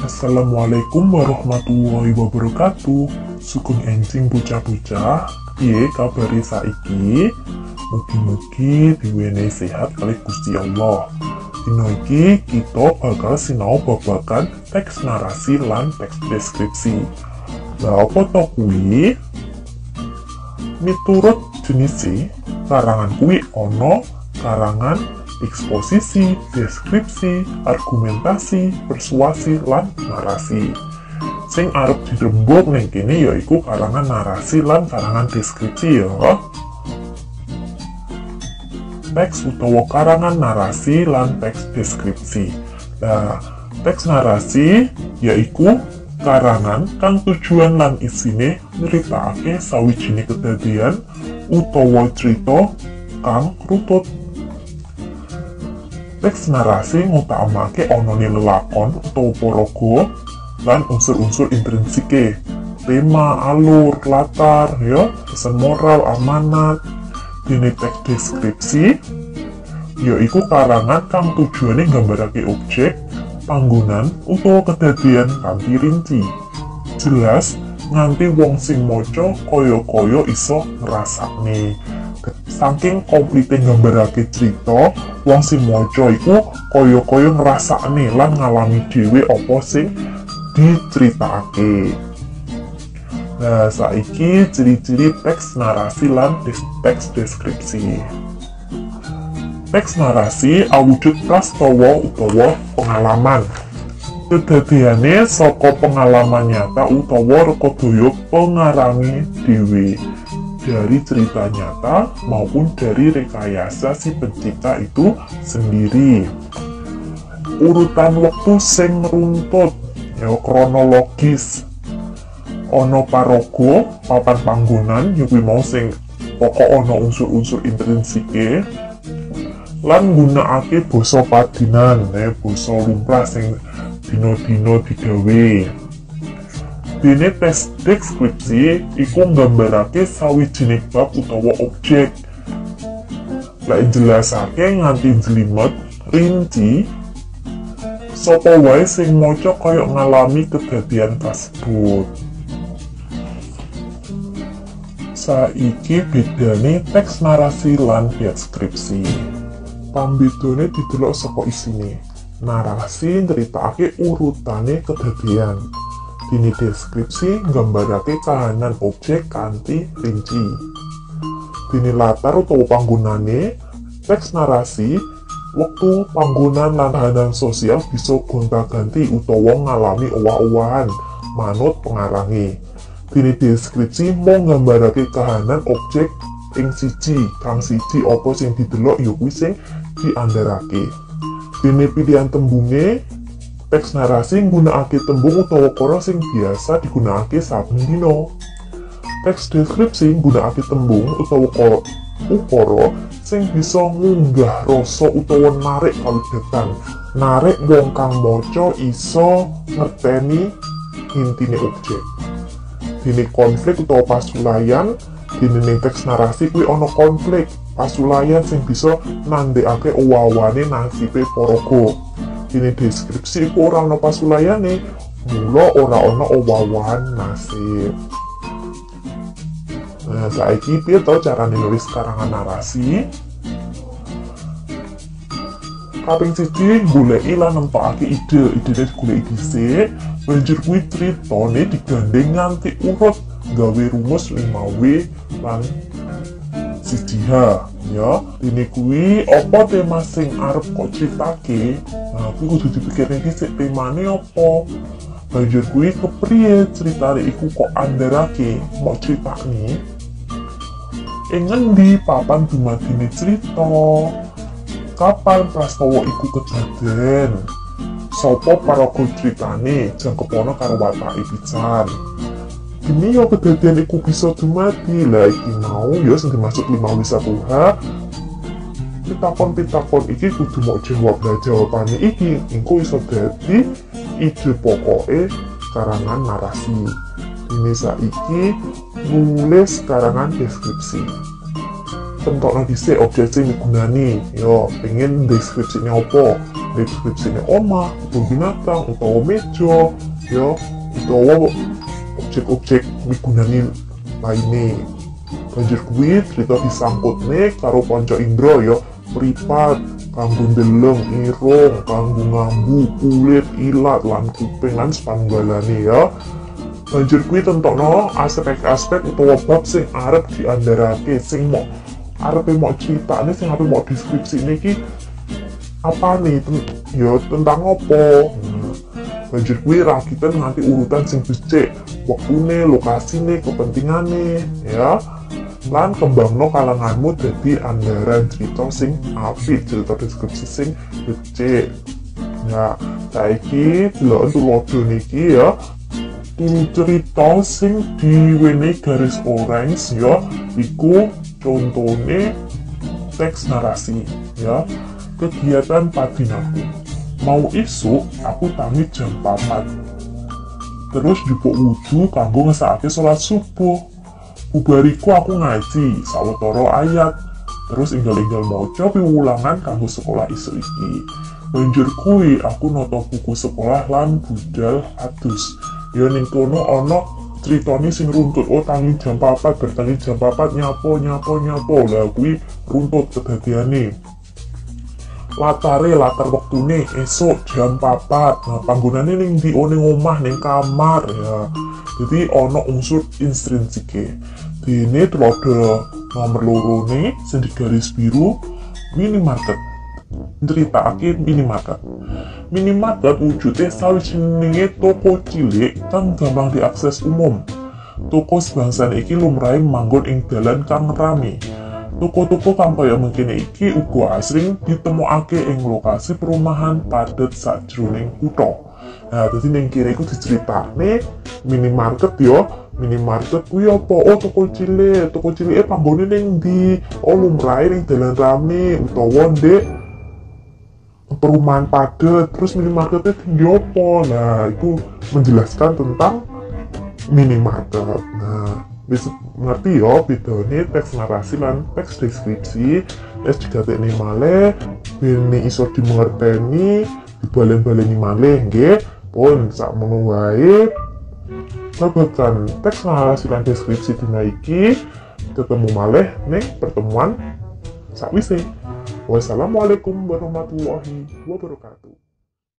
Assalamualaikum warahmatullahi wabarakatuh. Sugeng enjing bocah-bocah Piye kabari saiki? Mugi-mugi diwenehi sehat kali Gusti Allah. Dino iki kita bakal sinau babagan teks narasi lan teks deskripsi. Lah apa to kuwi? Miturut jenisi karangan kuwi ono karangan eksposisi, deskripsi, argumentasi, persuasi, lan narasi. Sing arep dirembuk ning kene yaiku karangan narasi lan karangan deskripsi ya. Teks utawa karangan narasi lan teks deskripsi. Nah, teks narasi yaiku karangan kang tujuan lan isine nyeritakake sawijining kedadian utawa cerita kang rutut Teks narasi ngutamake onone lelakon utawa paraga lan unsur-unsur intrinsike, tema, alur, latar, ya, pesan moral, amanat. Dene teks deskripsi yaiku karangan kang tujuane nggambarake objek, panggonan utawa kedadian kanthi rinci. Jelas nganti wong sing maca kaya-kaya iso ngrasakne. Saking komplite nggambarake cerita, wong sing maca iku kaya-kaya ngrasakne lan ngalami dhewe apa sing diceritakake. Nah, saiki ciri-ciri teks narasi lan teks deskripsi. Teks narasi awujud prastawa utawa pengalaman. Kedadiane saka pengalaman nyata utawa rekodaya pengarangi dhewe dari cerita nyata maupun dari rekayasa si pencipta itu sendiri. Urutan waktu sing runtut ya kronologis. Ono parogo, papan panggonan yuwi mau sing pokok ono unsur-unsur intrinsike lan gunakake basa padinan ya basa lumrah sing dino-dino digawe. Dene tes deskripsi iku nggambarake sawijining bab utawa objek. Lah jelasake nganti jelimet, rinci, sapa wae sing maca kaya ngalami kedadian kasebut. Saiki bedane teks narasi lan deskripsi. Pambedane didelok saka isine. Narasi nyeritakake urutane kedadian. Dini deskripsi nggambarake kahanan objek kanthi rinci. Dini latar utawa panggonane, teks narasi, wektu panggonan lan sosial bisa gonta-ganti utawa ngalami owah-owahan manut pengarangi. Dini deskripsi mau nggambarake kahanan objek ing siji kang siji apa sing didelok ya kuwi sing diandharake. Dene pilihan tembunge teks narasi nggunakake tembung utawa kora sing biasa digunakake saben dina. Teks deskripsi nggunakake tembung utawa kora ukara sing bisa ngunggah rasa utawa narik kawigatang. Narik wong kang maca iso ngerteni intine objek. Dene konflik utawa pasulayan, ning teks narasi kuwi ana konflik pasulayan sing bisa nandekake owawane nasibe paraga. Dene deskripsi iku ora ana pasulayane, mula ora ana owahan nasib. Nah, saiki piye to carane nulis karangan narasi? Kaping siji goleki lan nempakake ide, idene digoleki dhisik, banjur kuwi critane digandeng nganti urut gawe rumus 5W lan siji H ya. Ini kuwi apa tema sing arep kok critake? Nah kuwi kudu dipikirne dhisik temane apa? Banjur kuwi kepriye ceritane iku kok andharake mau critakne ing ngendi papan dumadine cerita kapan prastawa iku kedaden? Sapa paraga critane? Jangkepono karo watake pisan Gini yo kedadian iku bisa dumadi lah iki mau ya sing dimaksud 5W1H pitakon-pitakon iki kudu mau jawab lah jawabannya iki engko iso dadi ide pokoke karangan narasi. Ini saiki nulis karangan deskripsi. Tentok nanti sih objek sing digunani yo pengen deskripsinya apa deskripsi ini omah kebun binatang utawa meja ya utawa objek-objek migunani lainnya. Banjur kuwi cerita disangkut nih karo ponco indro ya. Pripat kanggo ndeleng irung kanggo ngambu kulit ilat lan kuping lan sepanggalane ya. Banjur kuwi tentokno aspek-aspek utawa bab sing arep diandharake sing mau arep mau ceritane sing arep mau deskripsi iki apa nih ten ya tentang apa banjur kuwi rakitan nganti urutan sing becik. Waktune lokasine kepentingane ya. Lan kembangno kalanganmu jadi andaran cerita sing apik cerita deskripsi sing becik. Ya saiki delok tulodo niki ya. Turu cerita sing diwenehi garis orange ya iku contone teks narasi ya. Kegiatan paginaku mau isuk aku tangi jam 4 terus jupuk wudhu kanggo ngesake sholat subuh. Bubariku aku ngaji sawetara ayat. Terus inggal-inggal maca piwulangan kanggo sekolah isu iki. Banjur kuwi aku noto buku sekolah lan budal adus. Ya ning kono ana ceritane sing runtut oh tangi jam 4 bertangi jam 4 nyapo nyapo nyapo. Lah kuwi runtut kedadiane latare latar waktune esok jam 4 nah panggonane ning di ning omah ning kamar ya. Jadi ono unsur intrinsike dene tulodo nomor loro nih garis biru minimarket. Nyeritakake minimarket. Minimarket wujudnya sawijininge toko cilik kang gampang diakses umum. Toko sebangsan iki lumrahe manggon ing dalan kang rame Toko-toko kang kaya mengkene iki uga asring ditemokake ing lokasi perumahan padet sajroning kutha. Nah, dadi ning kiri iku diceritakne minimarket yo, minimarket kuwi apa? Oh, toko cilik, toko cilike panggone ning ndi? Oh, lumrahe ning dalan rame utawa ndek perumahan padet. Terus minimarketnya tinggi apa? Nah, itu menjelaskan tentang minimarket. Nah, bisa ngerti ya bedane teks narasi lan teks deskripsi. Es teknik malih ini iso dimengerteni dibalen-baleni malih nggih. Pun sak wae babagan teks narasi lan deskripsi dina iki ketemu malih ning pertemuan sakwise. Wassalamualaikum warahmatullahi wabarakatuh